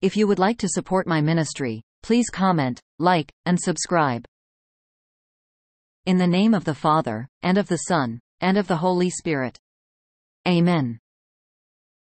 If you would like to support my ministry, please comment, like, and subscribe. In the name of the Father, and of the Son, and of the Holy Spirit. Amen.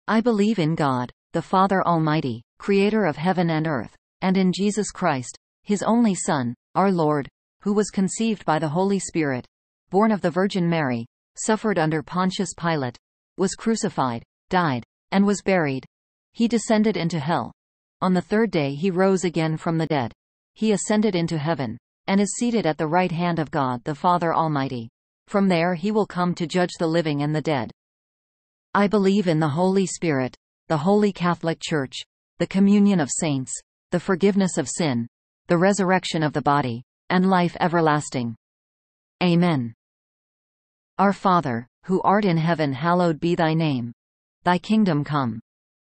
I believe in God, the Father Almighty, creator of heaven and earth, and in Jesus Christ, his only Son, our Lord, who was conceived by the Holy Spirit, born of the Virgin Mary, suffered under Pontius Pilate, was crucified, died, and was buried. He descended into hell. On the third day he rose again from the dead. He ascended into heaven, and is seated at the right hand of God the Father Almighty. From there he will come to judge the living and the dead. I believe in the Holy Spirit, the Holy Catholic Church, the communion of saints, the forgiveness of sin, the resurrection of the body, and life everlasting. Amen. Our Father, who art in heaven hallowed be thy name. Thy kingdom come.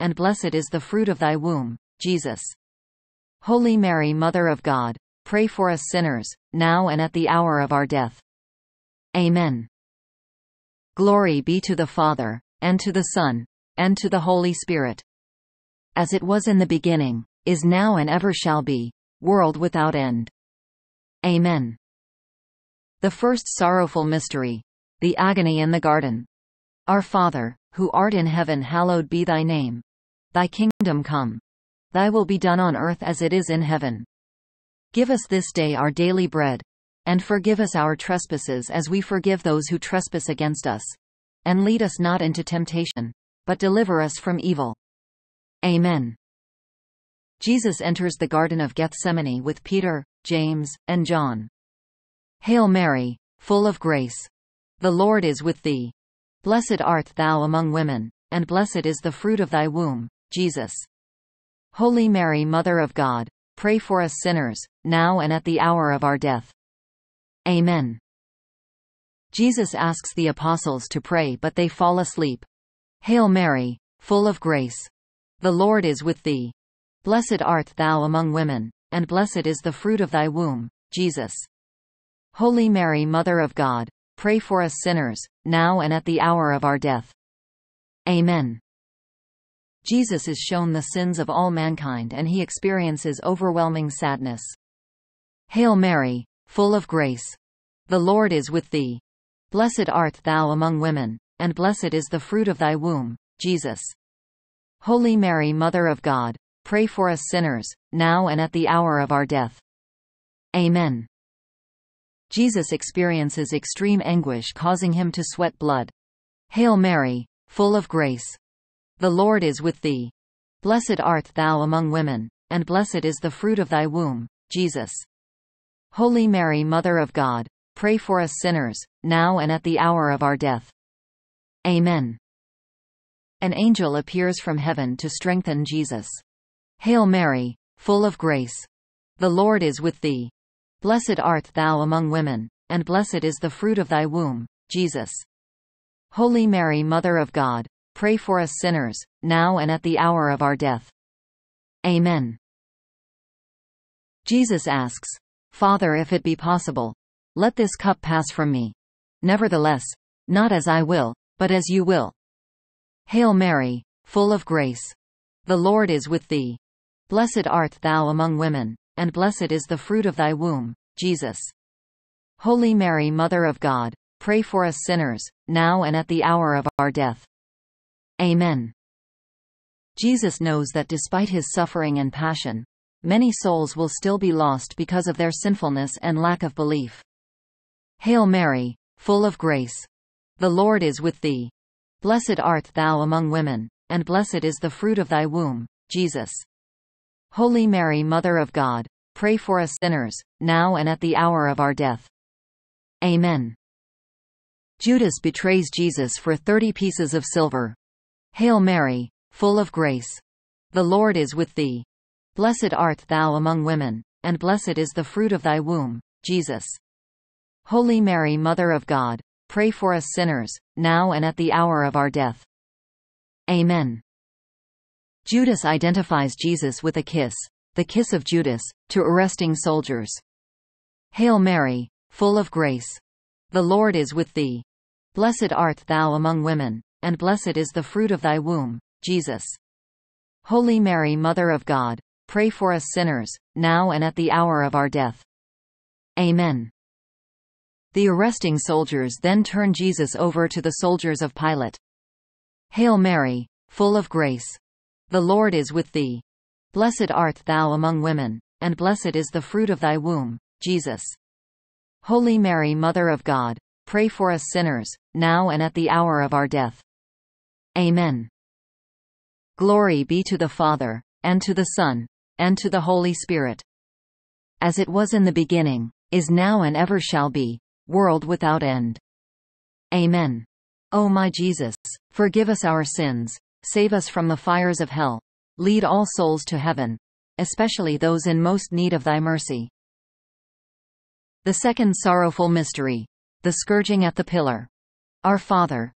and blessed is the fruit of thy womb, Jesus. Holy Mary Mother of God, pray for us sinners, now and at the hour of our death. Amen. Glory be to the Father, and to the Son, and to the Holy Spirit. As it was in the beginning, is now and ever shall be, world without end. Amen. The first sorrowful mystery. The agony in the garden. Our Father, who art in heaven hallowed be thy name. Thy kingdom come. Thy will be done on earth as it is in heaven. Give us this day our daily bread. And forgive us our trespasses as we forgive those who trespass against us. And lead us not into temptation, but deliver us from evil. Amen. Jesus enters the Garden of Gethsemane with Peter, James, and John. Hail Mary, full of grace. The Lord is with thee. Blessed art thou among women, and blessed is the fruit of thy womb, Jesus. Holy Mary Mother of God, pray for us sinners, now and at the hour of our death. Amen. Jesus asks the apostles to pray but they fall asleep. Hail Mary, full of grace. The Lord is with thee. Blessed art thou among women, and blessed is the fruit of thy womb, Jesus. Holy Mary Mother of God, pray for us sinners, now and at the hour of our death. Amen. Jesus is shown the sins of all mankind and he experiences overwhelming sadness. Hail Mary, full of grace. The Lord is with thee. Blessed art thou among women, and blessed is the fruit of thy womb, Jesus. Holy Mary Mother of God, pray for us sinners, now and at the hour of our death. Amen. Jesus experiences extreme anguish causing him to sweat blood. Hail Mary, full of grace. The Lord is with thee. Blessed art thou among women, and blessed is the fruit of thy womb, Jesus. Holy Mary Mother of God, pray for us sinners, now and at the hour of our death. Amen. An angel appears from heaven to strengthen Jesus. Hail Mary, full of grace. The Lord is with thee. Blessed art thou among women, and blessed is the fruit of thy womb, Jesus. Holy Mary Mother of God, Pray for us sinners, now and at the hour of our death. Amen. Jesus asks, Father if it be possible, let this cup pass from me. Nevertheless, not as I will, but as you will. Hail Mary, full of grace. The Lord is with thee. Blessed art thou among women, and blessed is the fruit of thy womb, Jesus. Holy Mary Mother of God, pray for us sinners, now and at the hour of our death. Amen. Jesus knows that despite his suffering and passion, many souls will still be lost because of their sinfulness and lack of belief. Hail Mary, full of grace. The Lord is with thee. Blessed art thou among women, and blessed is the fruit of thy womb, Jesus. Holy Mary Mother of God, pray for us sinners, now and at the hour of our death. Amen. Judas betrays Jesus for thirty pieces of silver. Hail Mary, full of grace. The Lord is with thee. Blessed art thou among women, and blessed is the fruit of thy womb, Jesus. Holy Mary Mother of God, pray for us sinners, now and at the hour of our death. Amen. Judas identifies Jesus with a kiss, the kiss of Judas, to arresting soldiers. Hail Mary, full of grace. The Lord is with thee. Blessed art thou among women, and blessed is the fruit of thy womb, Jesus. Holy Mary Mother of God, pray for us sinners, now and at the hour of our death. Amen. The arresting soldiers then turn Jesus over to the soldiers of Pilate. Hail Mary, full of grace. The Lord is with thee. Blessed art thou among women, and blessed is the fruit of thy womb, Jesus. Holy Mary Mother of God, pray for us sinners, now and at the hour of our death. Amen. Glory be to the Father, and to the Son, and to the Holy Spirit. As it was in the beginning, is now and ever shall be, world without end. Amen. O my Jesus, forgive us our sins, save us from the fires of hell, lead all souls to heaven, especially those in most need of thy mercy. The second sorrowful mystery. The scourging at the pillar. Our Father,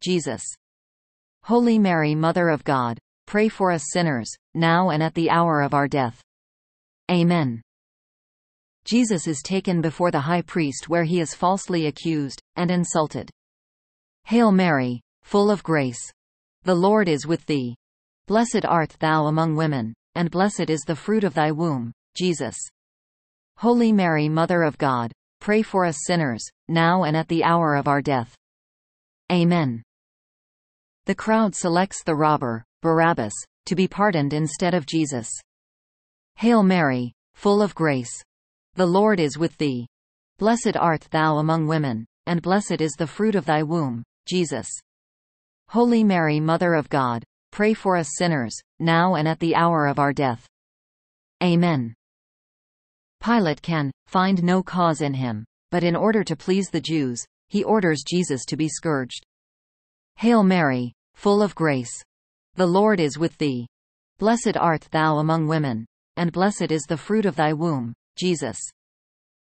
Jesus. Holy Mary Mother of God, pray for us sinners, now and at the hour of our death. Amen. Jesus is taken before the high priest where he is falsely accused, and insulted. Hail Mary, full of grace. The Lord is with thee. Blessed art thou among women, and blessed is the fruit of thy womb, Jesus. Holy Mary Mother of God, pray for us sinners, now and at the hour of our death. Amen. The crowd selects the robber, Barabbas, to be pardoned instead of Jesus. Hail Mary, full of grace. The Lord is with thee. Blessed art thou among women, and blessed is the fruit of thy womb, Jesus. Holy Mary Mother of God, pray for us sinners, now and at the hour of our death. Amen. Pilate can find no cause in him, but in order to please the Jews, he orders Jesus to be scourged. Hail Mary, full of grace. The Lord is with thee. Blessed art thou among women, and blessed is the fruit of thy womb, Jesus.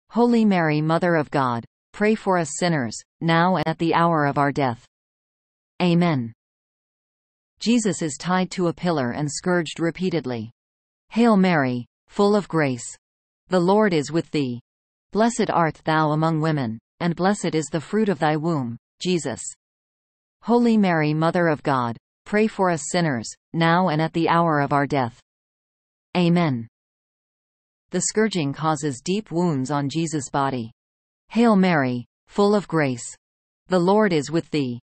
Holy Mary Mother of God, pray for us sinners, now and at the hour of our death. Amen. Jesus is tied to a pillar and scourged repeatedly. Hail Mary, full of grace. The Lord is with thee. Blessed art thou among women, and blessed is the fruit of thy womb, Jesus. Holy Mary Mother of God, pray for us sinners, now and at the hour of our death. Amen. The scourging causes deep wounds on Jesus' body. Hail Mary, full of grace. The Lord is with thee.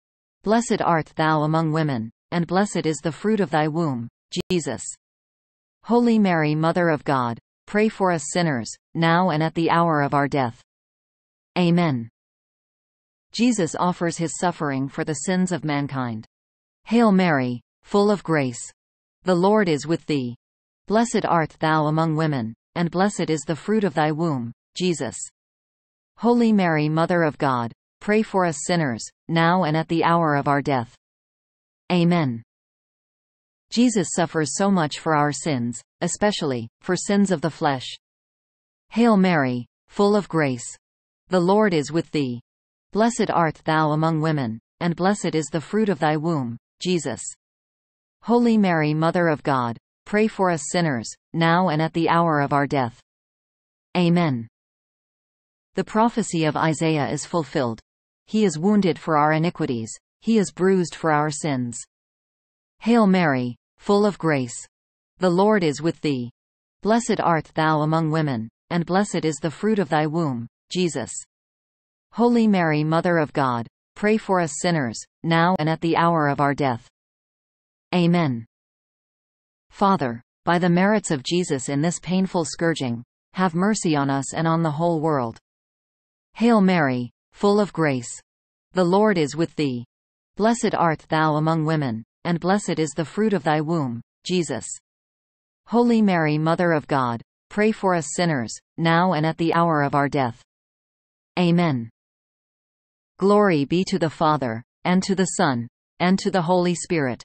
Blessed art thou among women, and blessed is the fruit of thy womb, Jesus. Holy Mary Mother of God, pray for us sinners, now and at the hour of our death. Amen. Jesus offers his suffering for the sins of mankind. Hail Mary, full of grace. The Lord is with thee. Blessed art thou among women, and blessed is the fruit of thy womb, Jesus. Holy Mary Mother of God, pray for us sinners, now and at the hour of our death. Amen. Jesus suffers so much for our sins, especially, for sins of the flesh. Hail Mary, full of grace. The Lord is with thee. Blessed art thou among women, and blessed is the fruit of thy womb, Jesus. Holy Mary Mother of God, pray for us sinners, now and at the hour of our death. Amen. The prophecy of Isaiah is fulfilled. He is wounded for our iniquities, he is bruised for our sins. Hail Mary, full of grace. The Lord is with thee. Blessed art thou among women, and blessed is the fruit of thy womb, Jesus. Holy Mary Mother of God, pray for us sinners, now and at the hour of our death. Amen. Father, by the merits of Jesus in this painful scourging, have mercy on us and on the whole world. Hail Mary, full of grace. The Lord is with thee. Blessed art thou among women, and blessed is the fruit of thy womb, Jesus. Holy Mary Mother of God, pray for us sinners, now and at the hour of our death. Amen. Glory be to the Father, and to the Son, and to the Holy Spirit.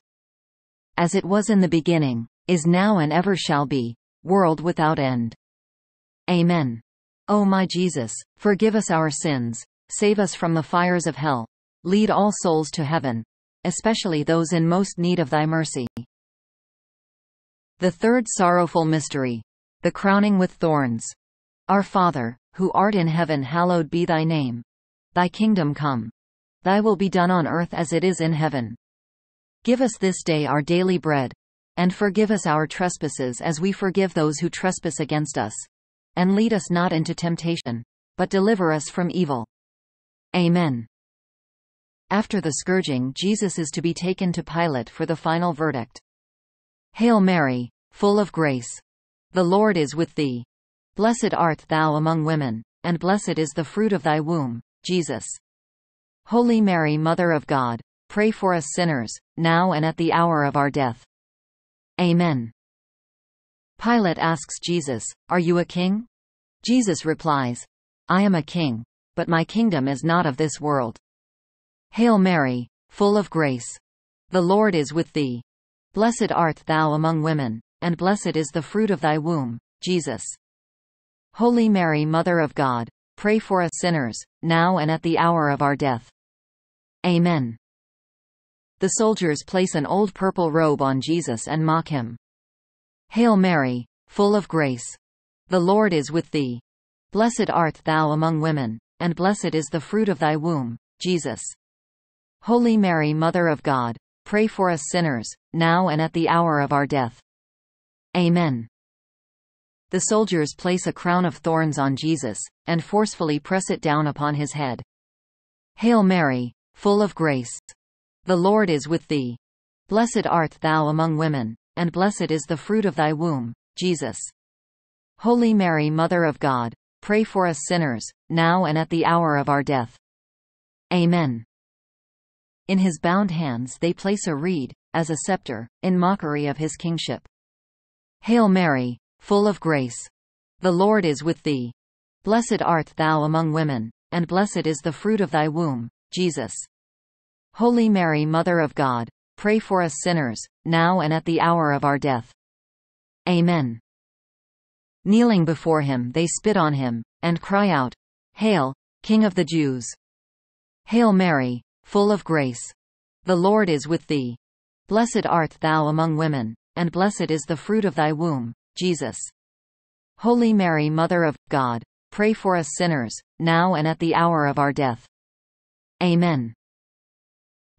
As it was in the beginning, is now and ever shall be, world without end. Amen. O my Jesus, forgive us our sins, save us from the fires of hell, lead all souls to heaven, especially those in most need of thy mercy. The third sorrowful mystery. The crowning with thorns. Our Father, who art in heaven hallowed be thy name. Thy kingdom come. Thy will be done on earth as it is in heaven. Give us this day our daily bread. And forgive us our trespasses as we forgive those who trespass against us. And lead us not into temptation. But deliver us from evil. Amen. After the scourging Jesus is to be taken to Pilate for the final verdict. Hail Mary, full of grace. The Lord is with thee. Blessed art thou among women, and blessed is the fruit of thy womb, Jesus. Holy Mary Mother of God, pray for us sinners, now and at the hour of our death. Amen. Pilate asks Jesus, Are you a king? Jesus replies, I am a king, but my kingdom is not of this world. Hail Mary, full of grace. The Lord is with thee. Blessed art thou among women, and blessed is the fruit of thy womb, Jesus. Holy Mary Mother of God, pray for us sinners, now and at the hour of our death. Amen. The soldiers place an old purple robe on Jesus and mock him. Hail Mary, full of grace. The Lord is with thee. Blessed art thou among women, and blessed is the fruit of thy womb, Jesus. Holy Mary Mother of God, pray for us sinners, now and at the hour of our death. Amen. The soldiers place a crown of thorns on Jesus, and forcefully press it down upon his head. Hail Mary, full of grace. The Lord is with thee. Blessed art thou among women, and blessed is the fruit of thy womb, Jesus. Holy Mary Mother of God, pray for us sinners, now and at the hour of our death. Amen. In his bound hands they place a reed, as a scepter, in mockery of his kingship. Hail Mary, full of grace. The Lord is with thee. Blessed art thou among women, and blessed is the fruit of thy womb, Jesus. Holy Mary Mother of God, pray for us sinners, now and at the hour of our death. Amen. Kneeling before him they spit on him, and cry out, Hail, King of the Jews! Hail Mary, full of grace. The Lord is with thee. Blessed art thou among women, and blessed is the fruit of thy womb, Jesus. Holy Mary Mother of God, pray for us sinners, now and at the hour of our death. Amen.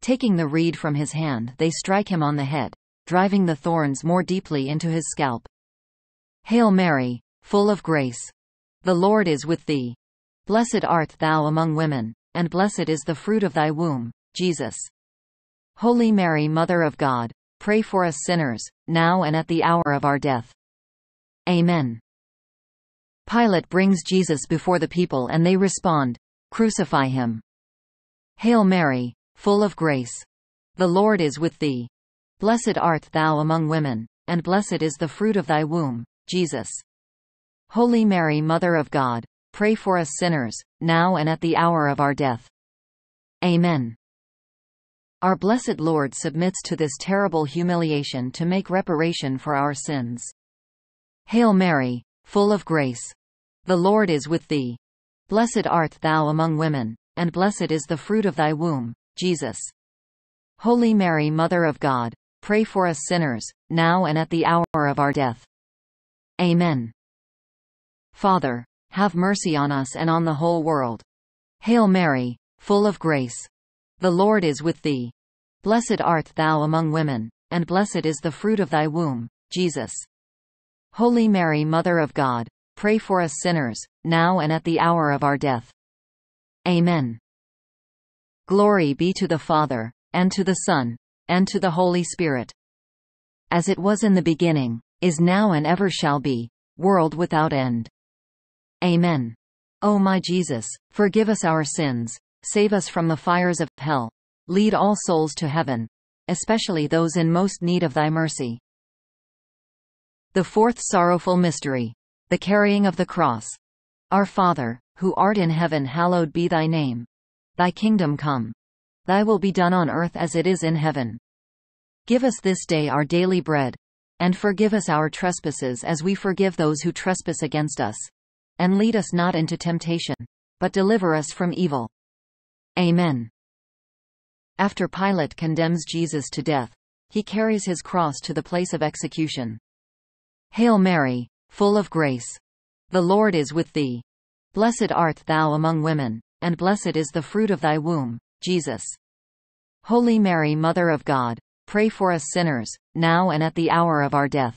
Taking the reed from his hand they strike him on the head, driving the thorns more deeply into his scalp. Hail Mary, full of grace. The Lord is with thee. Blessed art thou among women, and blessed is the fruit of thy womb, Jesus. Holy Mary Mother of God, pray for us sinners, now and at the hour of our death. Amen. Pilate brings Jesus before the people and they respond, Crucify him. Hail Mary, full of grace. The Lord is with thee. Blessed art thou among women, and blessed is the fruit of thy womb, Jesus. Holy Mary Mother of God, Pray for us sinners, now and at the hour of our death. Amen. Our blessed Lord submits to this terrible humiliation to make reparation for our sins. Hail Mary, full of grace. The Lord is with thee. Blessed art thou among women, and blessed is the fruit of thy womb, Jesus. Holy Mary Mother of God, pray for us sinners, now and at the hour of our death. Amen. Father, have mercy on us and on the whole world. Hail Mary, full of grace. The Lord is with thee. Blessed art thou among women, and blessed is the fruit of thy womb, Jesus. Holy Mary Mother of God, pray for us sinners, now and at the hour of our death. Amen. Glory be to the Father, and to the Son, and to the Holy Spirit. As it was in the beginning, is now and ever shall be, world without end. Amen. O my Jesus, forgive us our sins, save us from the fires of hell, lead all souls to heaven, especially those in most need of thy mercy. The fourth sorrowful mystery. The carrying of the cross. Our Father, who art in heaven hallowed be thy name. Thy kingdom come. Thy will be done on earth as it is in heaven. Give us this day our daily bread. And forgive us our trespasses as we forgive those who trespass against us. And lead us not into temptation. But deliver us from evil. Amen. After Pilate condemns Jesus to death, he carries his cross to the place of execution. Hail Mary, full of grace. The Lord is with thee. Blessed art thou among women, and blessed is the fruit of thy womb, Jesus. Holy Mary Mother of God, pray for us sinners, now and at the hour of our death.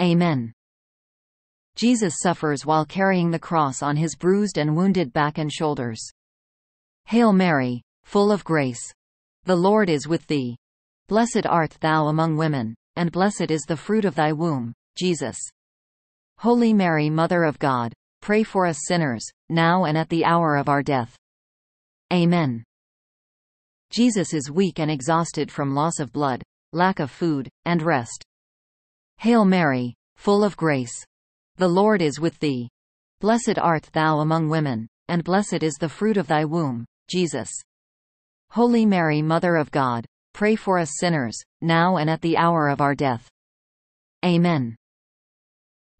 Amen. Jesus suffers while carrying the cross on his bruised and wounded back and shoulders. Hail Mary, full of grace. The Lord is with thee. Blessed art thou among women, and blessed is the fruit of thy womb, Jesus. Holy Mary Mother of God, pray for us sinners, now and at the hour of our death. Amen. Jesus is weak and exhausted from loss of blood, lack of food, and rest. Hail Mary, full of grace. The Lord is with thee. Blessed art thou among women, and blessed is the fruit of thy womb, Jesus. Holy Mary Mother of God, pray for us sinners, now and at the hour of our death. Amen.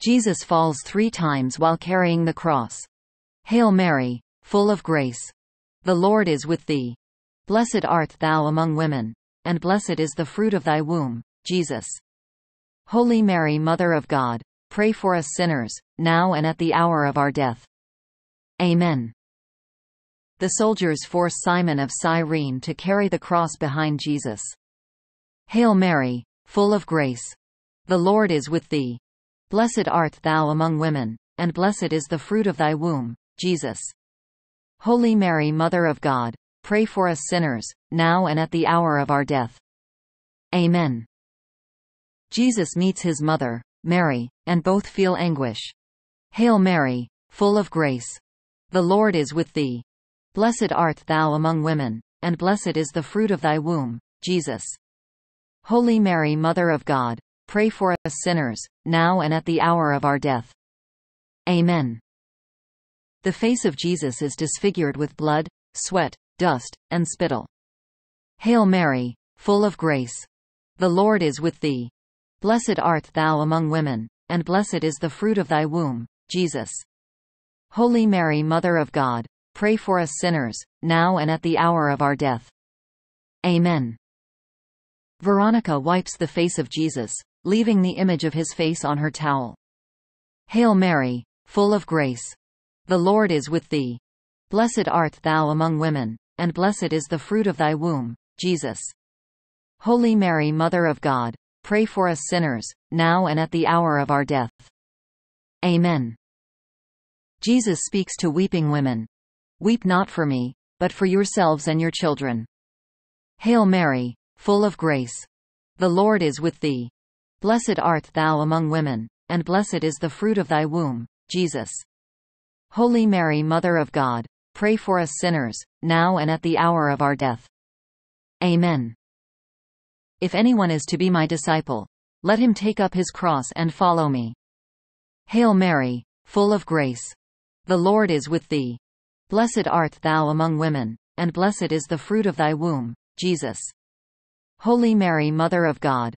Jesus falls three times while carrying the cross. Hail Mary, full of grace. The Lord is with thee. Blessed art thou among women, and blessed is the fruit of thy womb, Jesus. Holy Mary Mother of God, pray for us sinners, now and at the hour of our death. Amen. The soldiers force Simon of Cyrene to carry the cross behind Jesus. Hail Mary, full of grace. The Lord is with thee. Blessed art thou among women, and blessed is the fruit of thy womb, Jesus. Holy Mary Mother of God, pray for us sinners, now and at the hour of our death. Amen. Jesus meets his mother, Mary, and both feel anguish. Hail Mary, full of grace. The Lord is with thee. Blessed art thou among women, and blessed is the fruit of thy womb, Jesus. Holy Mary Mother of God, pray for us sinners, now and at the hour of our death. Amen. The face of Jesus is disfigured with blood, sweat, dust, and spittle. Hail Mary, full of grace. The Lord is with thee. Blessed art thou among women, and blessed is the fruit of thy womb, Jesus. Holy Mary Mother of God, Pray for us sinners, now and at the hour of our death. Amen. Veronica wipes the face of Jesus, leaving the image of his face on her towel. Hail Mary, full of grace. The Lord is with thee. Blessed art thou among women, and blessed is the fruit of thy womb, Jesus. Holy Mary Mother of God, pray for us sinners, now and at the hour of our death. Amen. Jesus speaks to weeping women, Weep not for me, but for yourselves and your children. Hail Mary, full of grace. The Lord is with thee. Blessed art thou among women, and blessed is the fruit of thy womb, Jesus. Holy Mary Mother of God, pray for us sinners, now and at the hour of our death. Amen. If anyone is to be my disciple, let him take up his cross and follow me. Hail Mary, full of grace. The Lord is with thee. Blessed art thou among women, and blessed is the fruit of thy womb, Jesus. Holy Mary Mother of God,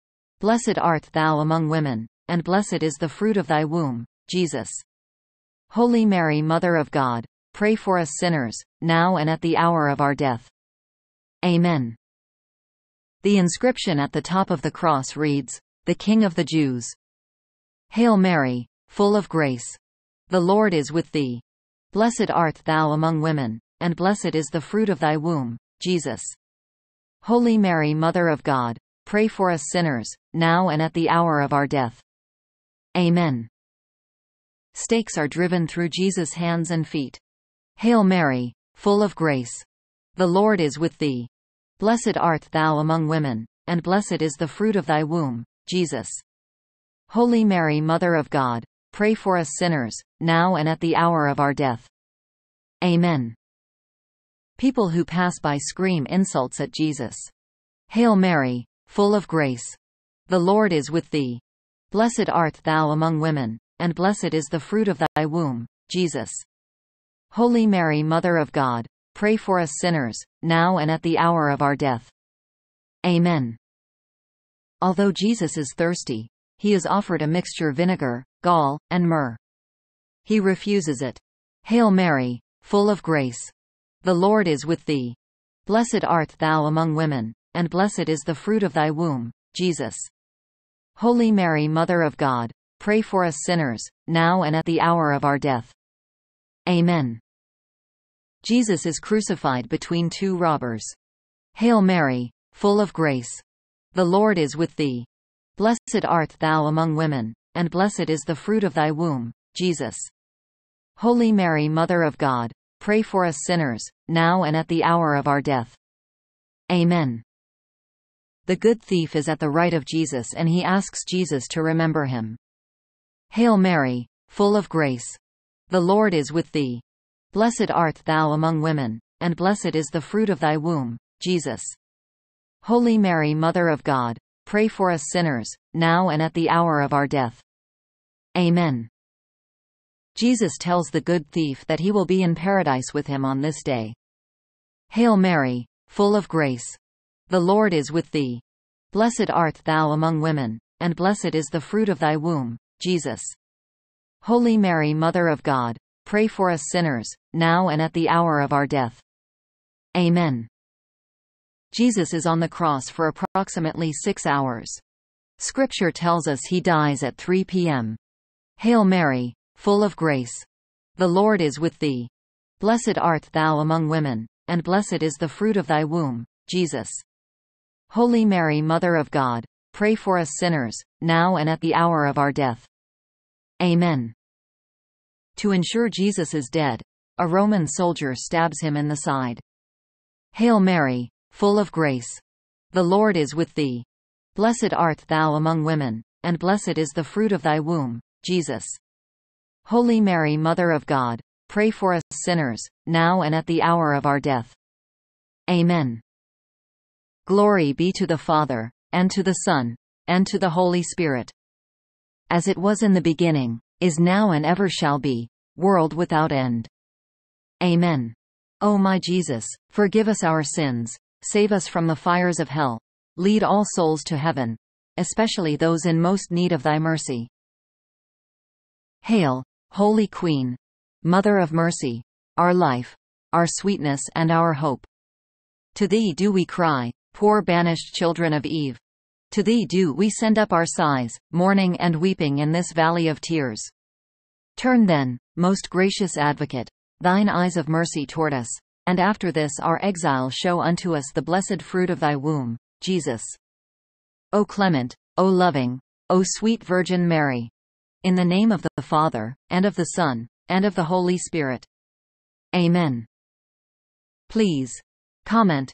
Blessed art thou among women, and blessed is the fruit of thy womb, Jesus. Holy Mary Mother of God, pray for us sinners, now and at the hour of our death. Amen. The inscription at the top of the cross reads, The King of the Jews. Hail Mary, full of grace. The Lord is with thee. Blessed art thou among women, and blessed is the fruit of thy womb, Jesus. Holy Mary Mother of God, pray for us sinners, now and at the hour of our death. Amen. Stakes are driven through Jesus' hands and feet. Hail Mary, full of grace. The Lord is with thee. Blessed art thou among women, and blessed is the fruit of thy womb, Jesus. Holy Mary Mother of God, pray for us sinners, now and at the hour of our death. Amen. People who pass by scream insults at Jesus. Hail Mary, full of grace. The Lord is with thee. Blessed art thou among women, and blessed is the fruit of thy womb, Jesus. Holy Mary Mother of God, pray for us sinners, now and at the hour of our death. Amen. Although Jesus is thirsty, he is offered a mixture of vinegar, gall, and myrrh. He refuses it. Hail Mary, full of grace. The Lord is with thee. Blessed art thou among women, and blessed is the fruit of thy womb, Jesus. Holy Mary Mother of God, pray for us sinners, now and at the hour of our death. Amen. Jesus is crucified between two robbers. Hail Mary, full of grace. The Lord is with thee. Blessed art thou among women, and blessed is the fruit of thy womb, Jesus. Holy Mary Mother of God, pray for us sinners, now and at the hour of our death. Amen. The good thief is at the right of Jesus and he asks Jesus to remember him. Hail Mary, full of grace. The Lord is with thee. Blessed art thou among women, and blessed is the fruit of thy womb, Jesus. Holy Mary Mother of God, Pray for us sinners, now and at the hour of our death. Amen. Jesus tells the good thief that he will be in paradise with him on this day. Hail Mary, full of grace. The Lord is with thee. Blessed art thou among women, and blessed is the fruit of thy womb, Jesus. Holy Mary Mother of God, pray for us sinners, now and at the hour of our death. Amen. Jesus is on the cross for approximately six hours. Scripture tells us he dies at 3 p.m. Hail Mary, full of grace. The Lord is with thee. Blessed art thou among women, and blessed is the fruit of thy womb, Jesus. Holy Mary Mother of God, pray for us sinners, now and at the hour of our death. Amen. To ensure Jesus is dead, a Roman soldier stabs him in the side. Hail Mary, full of grace. The Lord is with thee. Blessed art thou among women, and blessed is the fruit of thy womb, Jesus. Holy Mary Mother of God, pray for us sinners, now and at the hour of our death. Amen. Glory be to the Father, and to the Son, and to the Holy Spirit. As it was in the beginning, is now and ever shall be, world without end. Amen. O my Jesus, forgive us our sins, Save us from the fires of hell. Lead all souls to heaven, especially those in most need of thy mercy. Hail, Holy Queen, Mother of Mercy, our life, our sweetness and our hope. To thee do we cry, poor banished children of Eve. To thee do we send up our sighs, mourning and weeping in this valley of tears. Turn then, most gracious advocate, thine eyes of mercy toward us, and after this our exile show unto us the blessed fruit of thy womb, Jesus. O clement, O loving, O sweet Virgin Mary. In the name of the Father, and of the Son, and of the Holy Spirit. Amen. Please comment,